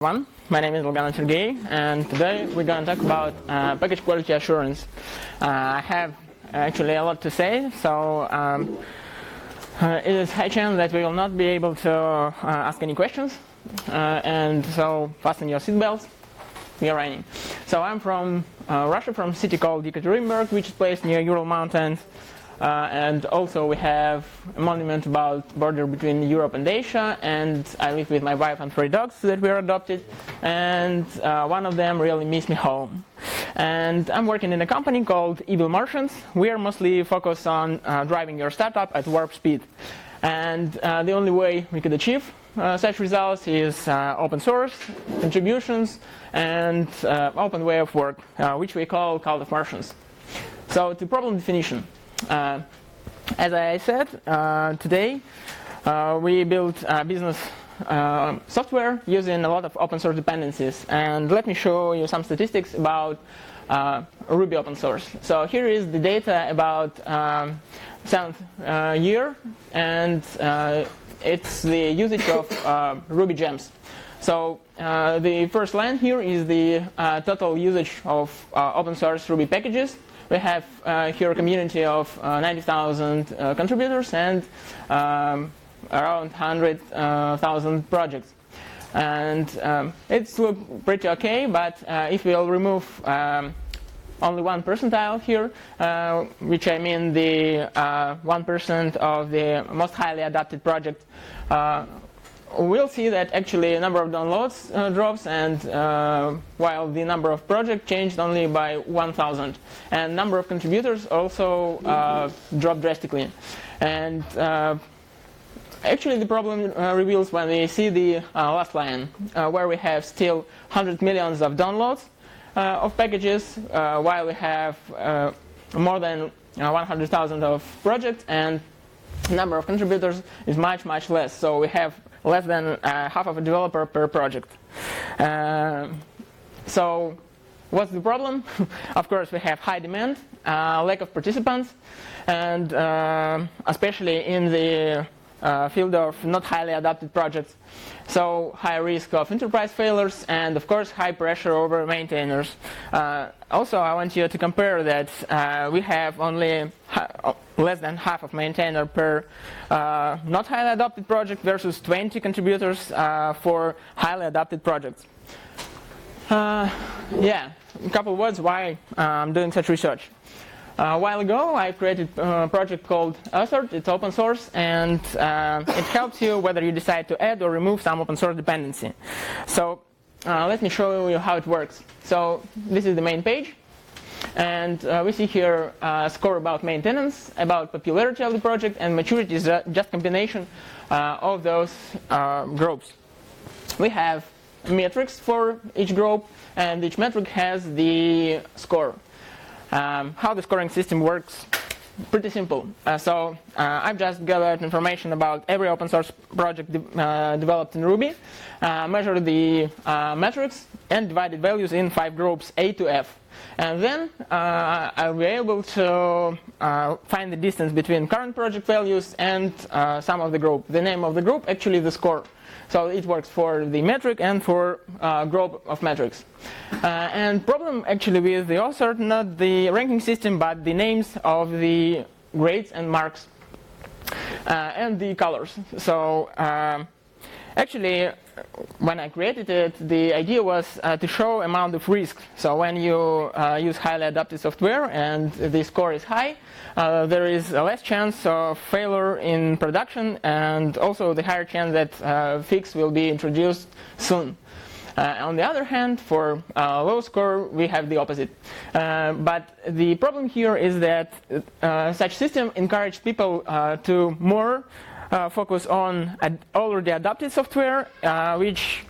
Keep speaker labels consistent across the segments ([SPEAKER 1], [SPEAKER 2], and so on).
[SPEAKER 1] One, my name is Dolganov Sergey, and today we're going to talk about uh, package quality assurance. Uh, I have actually a lot to say, so um, uh, it is high chance that we will not be able to uh, ask any questions, uh, and so fasten your seatbelts. We are running. So I'm from uh, Russia, from a city called Yekaterinburg, which is placed near Ural Mountains. Uh, and also we have a monument about border between Europe and Asia. And I live with my wife and three dogs that were adopted. And uh, one of them really missed me home. And I'm working in a company called Evil Martians. We are mostly focused on uh, driving your startup at warp speed. And uh, the only way we could achieve uh, such results is uh, open source, contributions, and open way of work, which we call Cult of Martians. So the problem definition. Uh, as I said, uh, today uh, we build business uh, software using a lot of open source dependencies. And let me show you some statistics about uh, Ruby open source. So here is the data about um, seventh uh, year, and it's the usage of Ruby gems. So the first line here is the total usage of open source Ruby packages we have uh, here a community of uh, 90,000 uh, contributors and um, around 100,000 projects. And um, it's look pretty okay, but uh, if we'll remove um, only one percentile here, uh, which I mean the 1% uh, of the most highly adapted project we'll see that actually a number of downloads uh, drops and uh, while the number of projects changed only by 1000 and number of contributors also uh, dropped drastically. And uh, actually the problem uh, reveals when we see the uh, last line where we have still hundred millions of downloads of packages while we have more than 100,000 of projects and number of contributors is much much less. So we have less than uh, half of a developer per project. Uh, so what's the problem? of course, we have high demand, uh, lack of participants, and uh, especially in the uh, field of not highly adapted projects. So high risk of enterprise failures and of course high pressure over maintainers. Uh, also I want you to compare that we have only less than half of maintainer per uh, not highly adopted project versus 20 contributors uh, for highly adopted projects. yeah, a couple of words why I'm doing such research. Uh, a while ago, I created a project called Ossert. It's open source, and uh, it helps you whether you decide to add or remove some open source dependency. So uh, let me show you how it works. So this is the main page. And uh, we see here a score about maintenance, about popularity of the project, and maturity is just combination uh, of those uh, groups. We have metrics for each group, and each metric has the score. Um, how the scoring system works, pretty simple. Uh, so uh, I've just gathered information about every open source project de uh, developed in Ruby, uh, measured the uh, metrics, and divided values in five groups, A to F. And then uh, I'll be able to find the distance between current project values and some of the group. The name of the group, actually the score. So it works for the metric and for uh, group of metrics. Uh, and problem actually with the author, not the ranking system, but the names of the grades and marks uh, and the colors. So um, actually, when I created it, the idea was uh, to show amount of risk. So when you uh, use highly adapted software and the score is high, uh, there is a less chance of failure in production and also the higher chance that uh, fix will be introduced soon. Uh, on the other hand, for uh, low score, we have the opposite. But the problem here is that such system encourage people to more focus on ad already adopted software, uh, which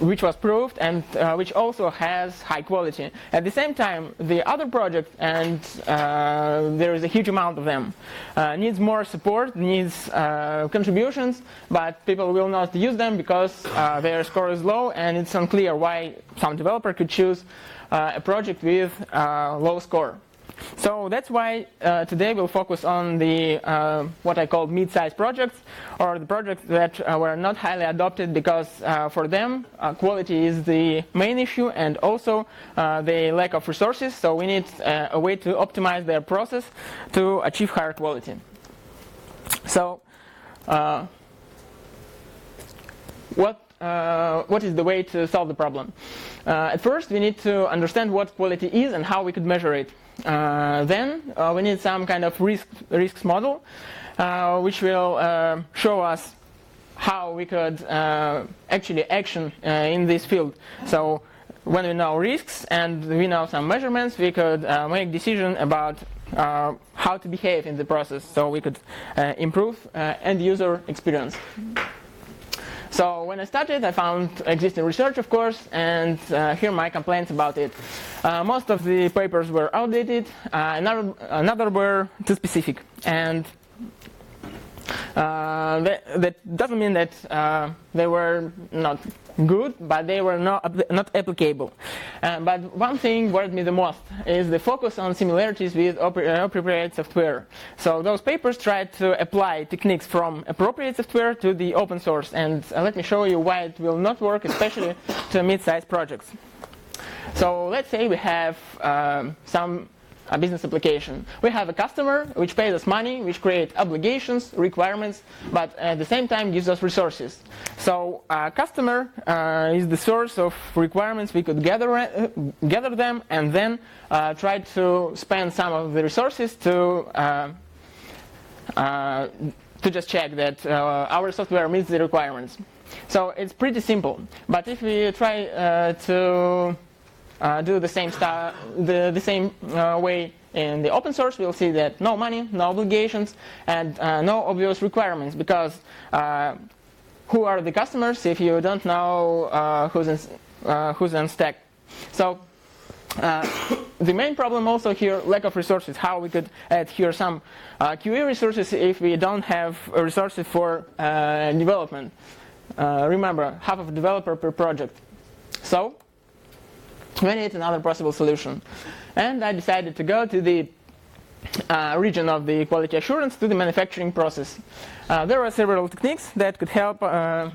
[SPEAKER 1] which was proved and uh, which also has high quality. At the same time, the other project, and uh, there is a huge amount of them, uh, needs more support, needs uh, contributions, but people will not use them because their score is low, and it's unclear why some developer could choose a project with low score. So that's why uh, today we'll focus on the uh, what I call mid-sized projects, or the projects that uh, were not highly adopted because uh, for them uh, quality is the main issue, and also uh, the lack of resources. So we need a way to optimize their process to achieve higher quality. So what uh, what is the way to solve the problem. Uh, at first, we need to understand what quality is and how we could measure it. Uh, then uh, we need some kind of risk risks model, uh, which will uh, show us how we could actually action in this field. So when we know risks and we know some measurements, we could make decision about how to behave in the process. So we could improve end user experience. So when I started, I found existing research, of course, and uh, here my complaints about it. Uh, most of the papers were outdated, uh, another, another were too specific. And that, that, doesn't mean that uh, they were not good, but they were not, not applicable. Uh, but one thing worried me the most is the focus on similarities with appropriate software. So those papers tried to apply techniques from appropriate software to the open source, and uh, let me show you why it will not work, especially to mid-sized projects. So let's say we have some a business application. We have a customer which pays us money, which creates obligations, requirements, but at the same time gives us resources. So a customer uh, is the source of requirements. We could gather, uh, gather them and then uh, try to spend some of the resources to uh, uh, to just check that uh, our software meets the requirements. So it's pretty simple. But if we try to do the same style, the, the same uh, way in the open source, we'll see that no money, no obligations, and uh, no obvious requirements because who are the customers if you don't know who's in, who's on stack? So uh, the main problem also here, lack of resources, how we could add here some uh, QA resources if we don't have resources for uh, development. remember, half of developer per project. So we need another possible solution. And I decided to go to the uh, region of the quality assurance to the manufacturing process. Uh, there are several techniques that could help uh,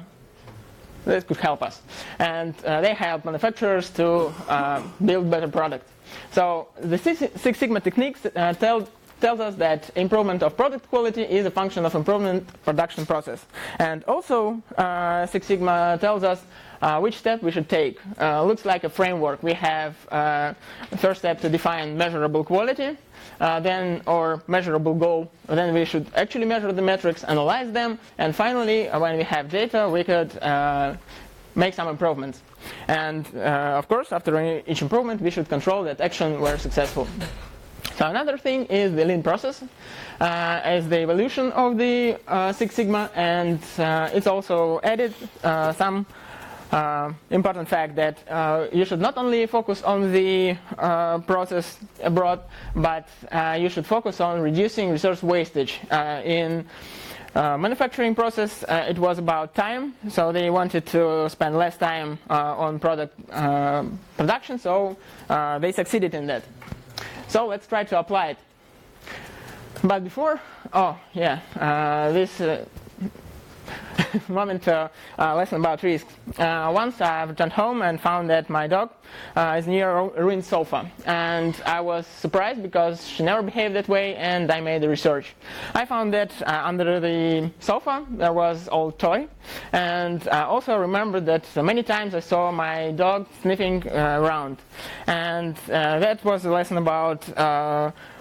[SPEAKER 1] that could help us, and uh, they help manufacturers to uh, build better products. So the Six Sigma techniques uh, tell tells us that improvement of product quality is a function of improvement production process. And also, uh, Six Sigma tells us uh, which step we should take. Uh, looks like a framework. We have uh, first step to define measurable quality, uh, then or measurable goal. Then we should actually measure the metrics, analyze them, and finally, uh, when we have data, we could make some improvements. And of course, after each improvement, we should control that action were successful. So another thing is the lean process uh, as the evolution of the uh, Six Sigma, and uh, it's also added some uh, important fact that uh, you should not only focus on the uh, process abroad, but uh, you should focus on reducing resource wastage. Uh, in uh, manufacturing process, it was about time, so they wanted to spend less time on product production, so they succeeded in that. So let's try to apply it. But before, oh yeah, uh, this uh, moment uh, uh, lesson about risks. Uh, once I've returned home and found that my dog uh, is near a ruined sofa, and I was surprised because she never behaved that way, and I made the research. I found that uh, under the sofa there was old toy, and I also remembered that many times I saw my dog sniffing around, and that was a lesson about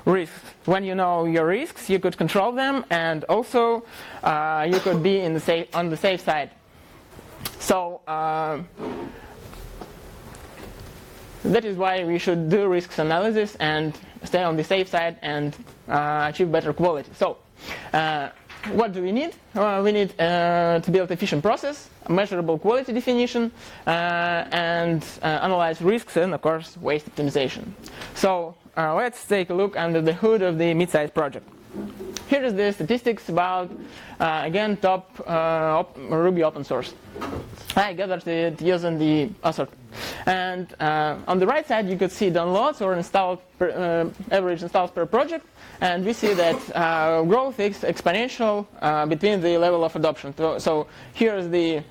[SPEAKER 1] risks. When you know your risks, you could control them, and also uh, you could be in the safe, on the safe side. So uh, that is why we should do risks analysis and stay on the safe side and uh, achieve better quality. So uh, what do we need? We need uh, to build efficient process, measurable quality definition, uh, and uh, analyze risks, and of course, waste optimization. So uh, let's take a look under the hood of the mid-sized project. Here is the statistics about, uh, again, top uh, op Ruby open source. I gathered it using the author. And uh, on the right side, you could see downloads or installed per, uh, average installs per project. And we see that growth is exponential between the level of adoption. So, so here is the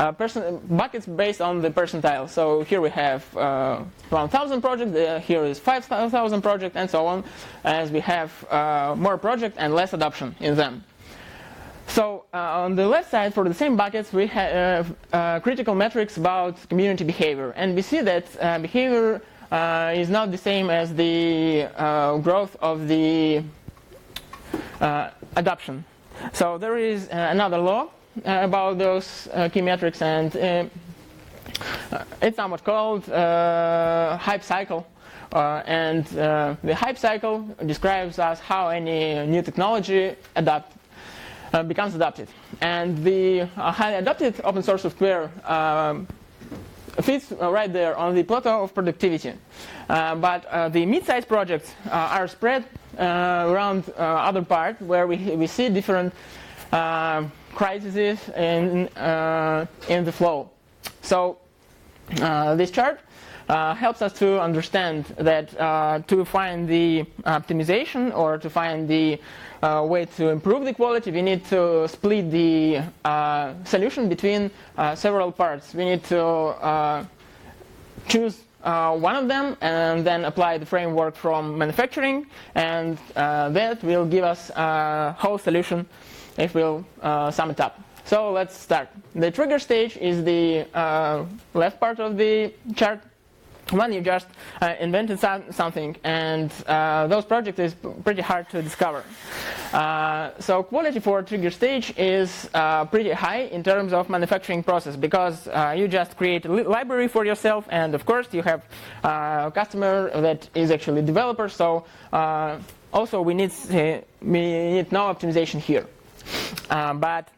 [SPEAKER 1] uh, person, buckets based on the percentile. So here we have uh, 1,000 projects, uh, here is 5,000 projects, and so on, as we have uh, more projects and less adoption in them. So uh, on the left side, for the same buckets, we have uh, critical metrics about community behavior. And we see that behavior is not the same as the growth of the adoption. So there is another law about those key metrics, and it's somewhat called hype cycle. Uh, and uh, the hype cycle describes us how any new technology adapt, uh, becomes adopted. And the uh, highly adopted open source software um, fits right there on the plateau of productivity. Uh, but uh, the mid-sized projects uh, are spread uh, around other parts where we, we see different crises in, in the flow. So this chart uh, helps us to understand that uh, to find the optimization or to find the uh, way to improve the quality, we need to split the uh, solution between uh, several parts. We need to uh, choose one of them and then apply the framework from manufacturing, and that will give us a whole solution if we'll sum it up. So let's start. The trigger stage is the left part of the chart when you just uh, invented some, something and uh, those projects is pretty hard to discover. Uh, so quality for trigger stage is uh, pretty high in terms of manufacturing process because uh, you just create a li library for yourself and of course you have uh, a customer that is actually developer so also we need, we need no optimization here. But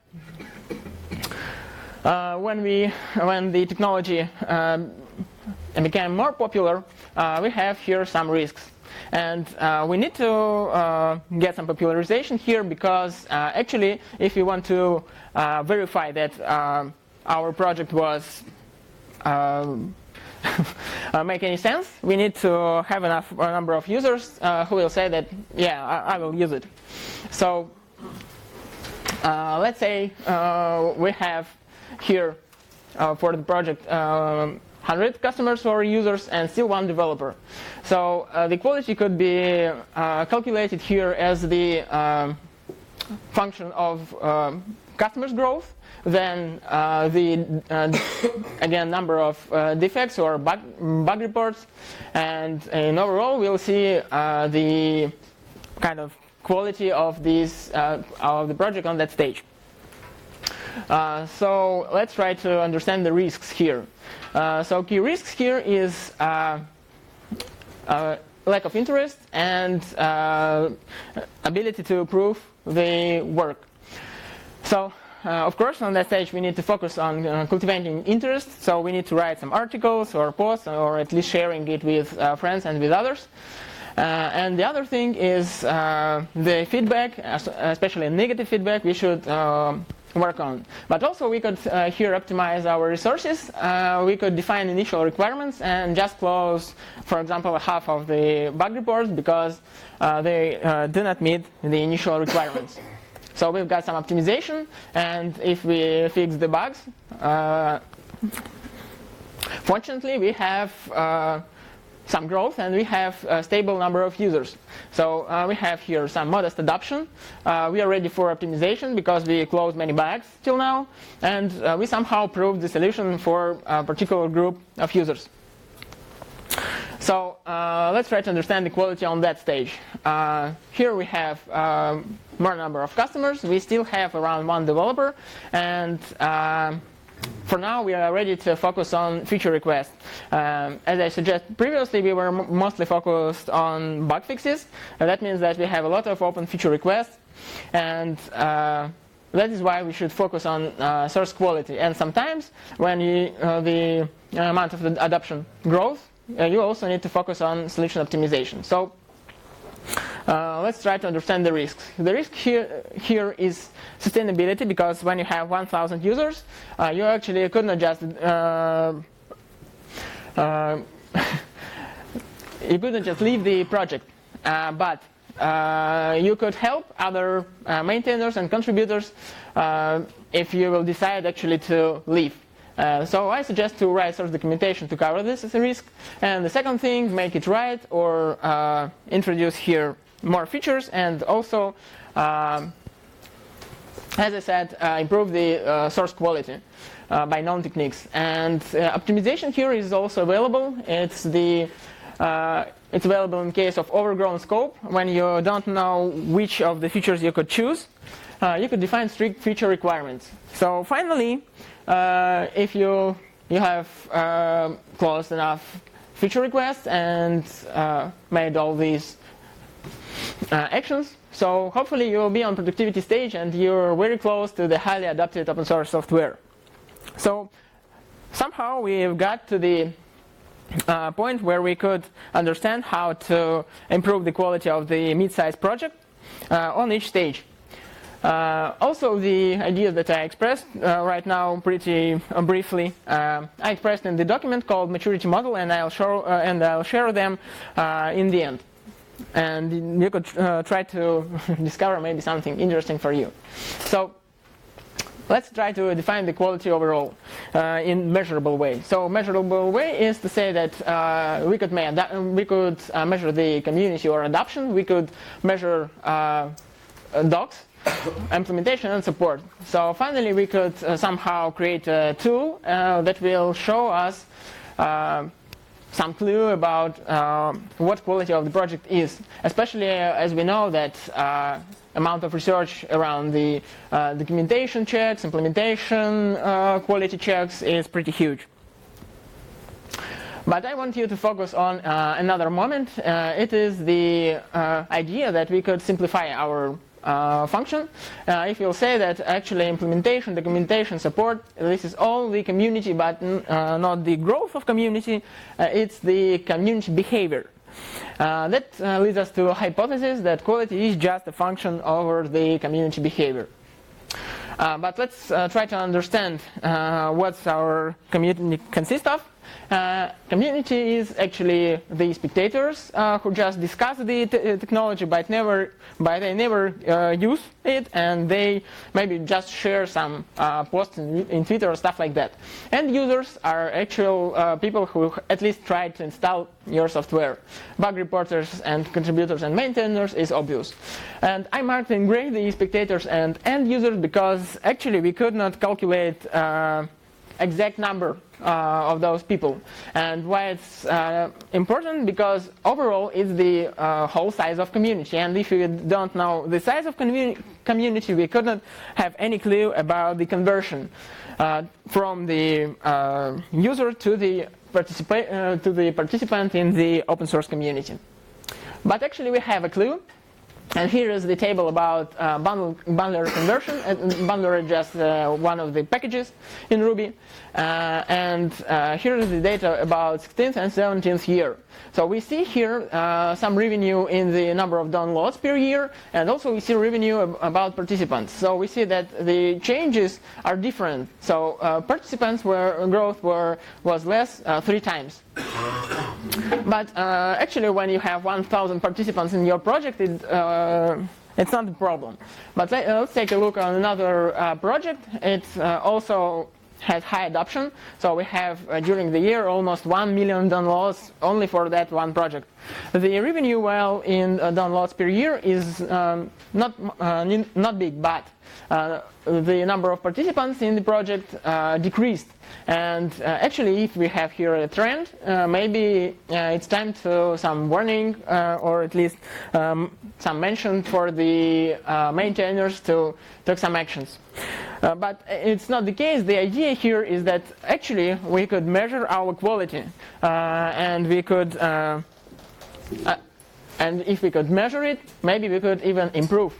[SPEAKER 1] when we when the technology um, became more popular, uh, we have here some risks. And uh, we need to uh, get some popularization here because uh, actually, if we want to uh, verify that uh, our project was make any sense, we need to have enough number of users who will say that, yeah, I, I will use it. So let's say we have here for the project um, 100 customers or users and still one developer. So uh, the quality could be uh, calculated here as the um, function of um, customers growth, then uh, the uh, again number of uh, defects or bug, bug reports, and in overall we'll see uh, the kind of quality of this of the project on that stage. so let's try to understand the risks here. Uh, so key risks here is uh, uh, lack of interest and uh, ability to prove the work. So uh, of course, on that stage, we need to focus on uh, cultivating interest. So we need to write some articles or posts, or at least sharing it with uh, friends and with others. And the other thing is the feedback, especially negative feedback. We should work on. But also we could uh, here optimize our resources. Uh, we could define initial requirements and just close, for example, half of the bug reports because uh, they uh, do not meet the initial requirements. so we've got some optimization, and if we fix the bugs, uh, fortunately we have uh, some growth and we have a stable number of users. So uh, we have here some modest adoption. Uh, we are ready for optimization because we closed many bugs till now and uh, we somehow proved the solution for a particular group of users. So uh, let's try to understand the quality on that stage. Uh, here we have um, more number of customers. We still have around one developer and uh, for now, we are ready to focus on feature requests. Um, as I suggested previously, we were mostly focused on bug fixes. And that means that we have a lot of open feature requests. And uh, that is why we should focus on uh, source quality. And sometimes, when you, uh, the amount of the adoption grows, uh, you also need to focus on solution optimization. So uh, let's try to understand the risks. The risk here, here is sustainability because when you have 1,000 users, uh, you actually could not just uh, uh, you couldn't just leave the project, uh, but you could help other maintainers and contributors if you will decide actually to leave. Uh, so I suggest to write source documentation to cover this as a risk. And the second thing, make it right or uh, introduce here more features and also, um, as I said, uh, improve the source quality by known techniques. And optimization here is also available. It's the uh, it's available in case of overgrown scope when you don't know which of the features you could choose. Uh, you could define strict feature requirements. So finally, uh, if you you have uh, closed enough feature requests and uh, made all these uh, actions, so hopefully you will be on productivity stage and you're very close to the highly adapted open source software. So somehow we've got to the uh, point where we could understand how to improve the quality of the mid-sized project uh, on each stage. Uh, also, the ideas that I expressed uh, right now, pretty uh, briefly, uh, I expressed in the document called maturity model, and I'll show and I'll share them in the end. And you could try to discover maybe something interesting for you. So let's try to define the quality overall uh, in measurable way. So measurable way is to say that uh, we could, we could uh, measure the community or adoption. We could measure uh, docs, implementation and support. So finally, we could uh, somehow create a tool uh, that will show us some clue about what quality of the project is, especially as we know that amount of research around the uh, documentation checks, implementation uh, quality checks is pretty huge. But I want you to focus on uh, another moment. Uh, it is the uh, idea that we could simplify our uh, function. if you'll say that actually implementation, documentation, support, this is all the community but not the growth of community, it's the community behavior. Uh, that uh, leads us to a hypothesis that quality is just a function over the community behavior. Uh, but let's uh, try to understand uh, what our community consists of. Uh, community is actually the spectators uh, who just discuss the uh, technology but never but they never uh, use it and they maybe just share some uh, posts in, in, Twitter or stuff like that. And users are actual uh, people who at least try to install your software. Bug reporters and contributors and maintainers is obvious. And I marked in gray the spectators and end users because actually we could not calculate exact number uh, of those people. And why it's uh, important? Because overall it's the uh, whole size of community. And if you don't know the size of communi community, we couldn't have any clue about the conversion uh, from the uh, user to the, uh, to the participant in the open source community. But actually we have a clue and here is the table about uh, bundle, bundler conversion. Uh, bundler is just uh, one of the packages in Ruby. Uh, and uh, here is the data about 16th and 17th year. So we see here uh, some revenue in the number of downloads per year, and also we see revenue ab about participants. So we see that the changes are different. So participants were growth were was less three times. But actually, when you have 1,000 participants in your project, it uh, it's not a problem. But let, us uh, take a look on another uh, project. It's uh, also has high adoption. So we have uh, during the year almost 1 million downloads only for that one project. The revenue well in uh, downloads per year is um, not, not big, but the number of participants in the project decreased. And uh, actually, if we have here a trend, uh, maybe uh, it's time to some warning or at least um, some mention for the maintainers to take some actions. Uh, but it's not the case. The idea here is that actually we could measure our quality uh, and we could, uh, and if we could measure it, maybe we could even improve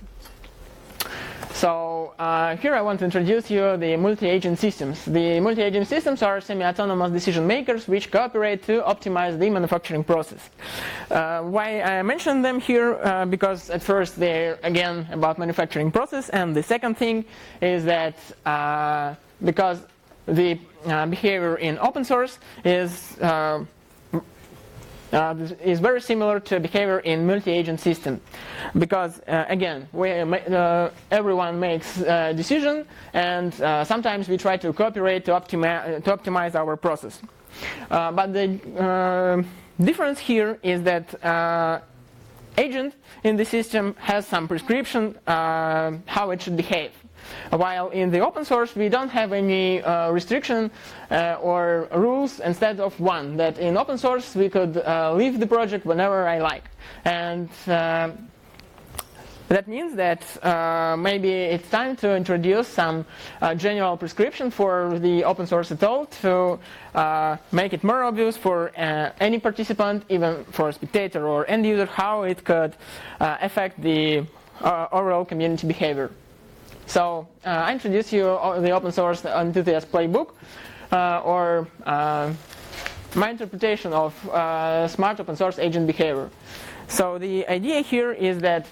[SPEAKER 1] so uh, here I want to introduce you the multi-agent systems. The multi-agent systems are semi-autonomous decision makers which cooperate to optimize the manufacturing process. Uh, why I mention them here? Uh, because at first they're again about manufacturing process, and the second thing is that uh, because the behavior in open source is uh, is very similar to behavior in multi-agent system because uh, again we, uh, everyone makes a decision and uh, sometimes we try to cooperate to, optimi- to optimize our process. Uh, but the uh, difference here is that agent in the system has some prescription how it should behave while in the open source, we don't have any uh, restriction uh, or rules instead of one. That in open source, we could uh, leave the project whenever I like. And uh, that means that uh, maybe it's time to introduce some uh, general prescription for the open source at all to make it more obvious for any participant, even for a spectator or end user, how it could affect the overall community behavior. So uh, I introduce you the open source enthusiast playbook, uh, or uh, my interpretation of uh, smart open source agent behavior. So the idea here is that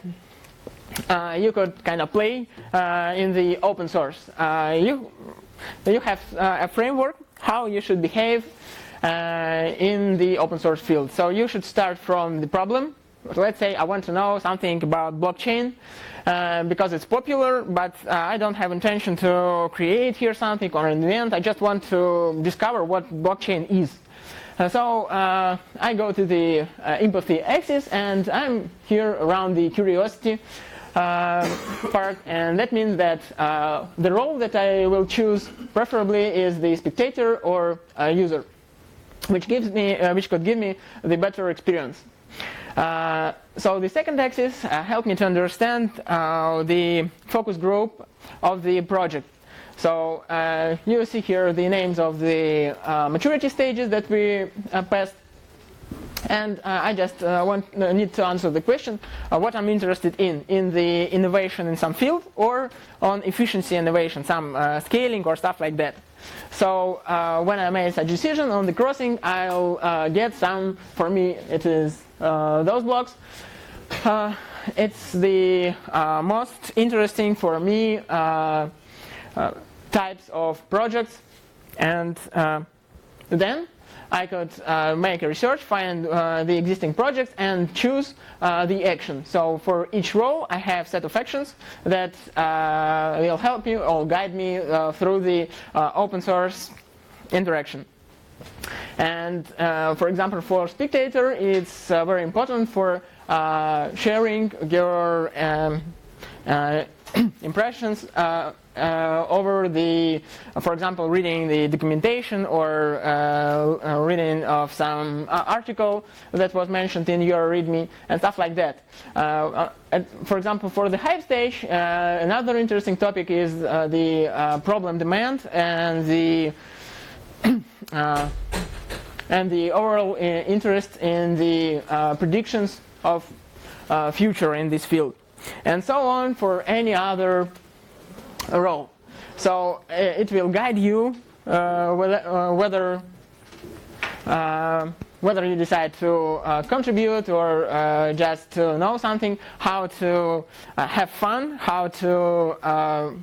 [SPEAKER 1] uh, you could kind of play uh, in the open source. you you have a framework how you should behave in the open source field. So you should start from the problem. Let's say I want to know something about blockchain. Uh, because it's popular, but uh, I don't have intention to create here something or invent. I just want to discover what blockchain is. Uh, so uh, I go to the uh, empathy axis, and I'm here around the curiosity part, and that means that the role that I will choose preferably is the spectator or user, which gives me, which could give me the better experience. Uh, so the second axis uh, helped me to understand uh, the focus group of the project. So uh, you see here the names of the uh, maturity stages that we passed. And I just want, need to answer the question what I'm interested in, in the innovation in some field or on efficiency innovation, some scaling or stuff like that. So when I make a decision on the crossing, I'll get some, for me it is those blocks. Uh, it's the uh, most interesting for me types of projects and then I could uh, make a research, find uh, the existing projects, and choose uh, the action. So for each role, I have set of actions that will help you or guide me through the open source interaction. And uh, for example, for Spectator, it's uh, very important for uh, sharing your um, impressions uh, over the, for example, reading the documentation or uh, uh, reading of some article that was mentioned in your README and stuff like that. for example, for the hype stage, another interesting topic is the problem demand and the and the overall interest in the predictions of future in this field and so on for any other role. So uh, it will guide you uh, whether, uh, whether you decide to uh, contribute or uh, just to know something, how to uh, have fun, how to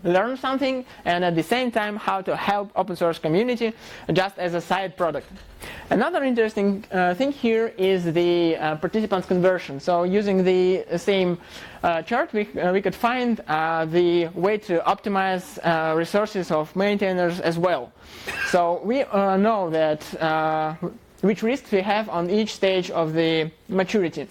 [SPEAKER 1] learn something, and at the same time how to help open source community just as a side product. Another interesting uh, thing here is the uh, participants conversion. So using the same uh, chart, we, we could find the way to optimize resources of maintainers as well. So we know that which risks we have on each stage of the maturity.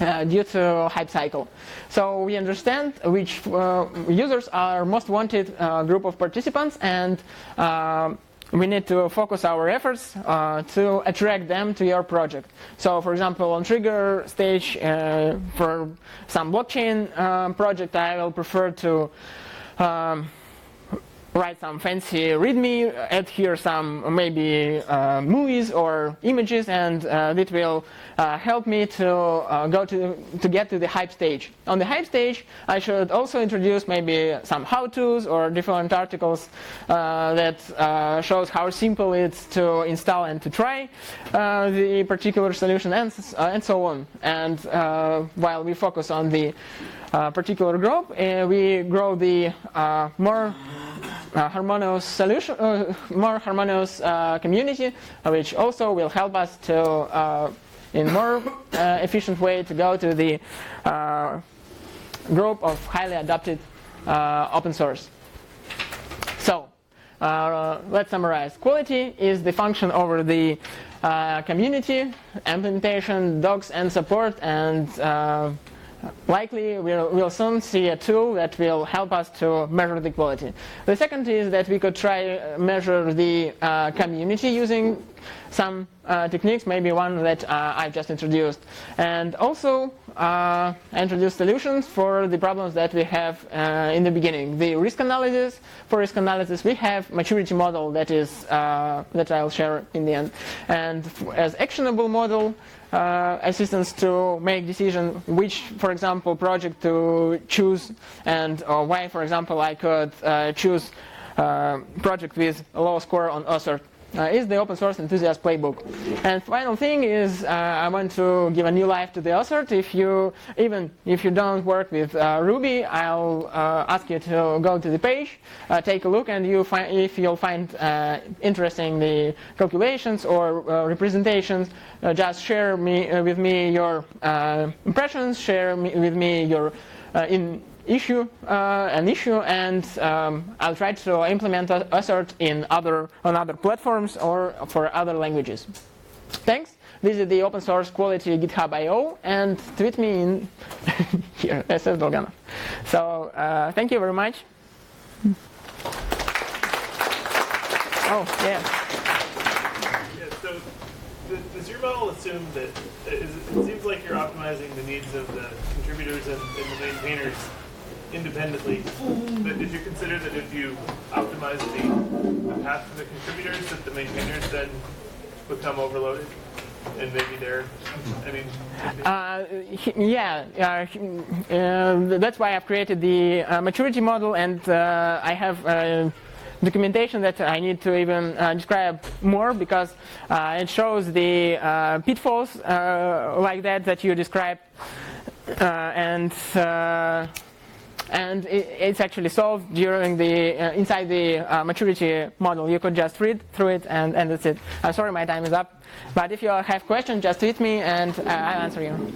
[SPEAKER 1] Uh, due to hype cycle. So we understand which uh, users are most wanted uh, group of participants and uh, we need to focus our efforts uh, to attract them to your project. So for example, on trigger stage uh, for some blockchain project, I will prefer to um, write some fancy readme, add here some maybe uh, movies or images, and uh, it will uh, help me to uh, go to to get to the hype stage. On the hype stage, I should also introduce maybe some how-tos or different articles uh, that uh, shows how simple it's to install and to try the particular solution, and and so on. And while we focus on the particular group, we grow the more harmonious solution, uh, more harmonious uh, community, which also will help us to, in more efficient way, to go to the group of highly adopted open source. So uh, let's summarize. Quality is the function over the uh, community, implementation, docs, and support, and uh, likely we'll, we'll, soon see a tool that will help us to measure the quality. The second is that we could try uh, measure the uh, community using some uh, techniques, maybe one that uh, I've just introduced. And also uh, introduce solutions for the problems that we have uh, in the beginning. The risk analysis, for risk analysis, we have maturity model that is that I'll share in the end. And as actionable model, uh, assistance to make decision which, for example, project to choose and or why, for example, I could uh, choose uh, project with a low score on Ossert uh, is the open source enthusiast playbook. And final thing is uh, I want to give a new life to the Ossert. If you, even if you don't work with uh, Ruby, I'll uh, ask you to go to the page, uh, take a look, and you find, if you'll find uh, interesting the calculations or representations, just share me, with me your impressions, share me, with me your in issue uh, an issue, and um, I'll try to implement Ossert in other on other platforms or for other languages. Thanks. This is the open source quality GitHub IO, and tweet me in here, SS Dolganov. So uh, thank you very much. Oh yeah.
[SPEAKER 2] Yeah. So does your model assume that it seems like you're optimizing the needs of the contributors and, and the maintainers independently. But did you consider that if you optimize the, path for the contributors, that the maintainers then become overloaded? and maybe they're, I mean. Uh,
[SPEAKER 1] yeah, uh, uh, that's why I've created the uh, maturity model, and uh, I have uh, documentation that I need to even describe more because it shows the pitfalls like that that you described, and and it, it's actually solved during the uh, inside the uh, maturity model. You could just read through it, and, and that's it. I'm sorry, my time is up. But if you have questions, just tweet me, and uh, I'll answer you.